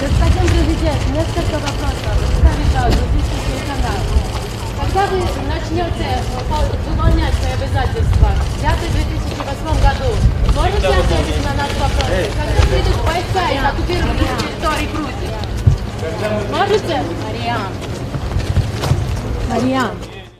Господин президент, несколько вопросов. Скажите, российский телеканал. Когда вы начнете э, выполнять свои обязательства? Взятые в 2008 году. Можете ответить на наш вопрос? Когда придут войска из оккупированных территорий Грузии? Можете? Мариан. Мариан.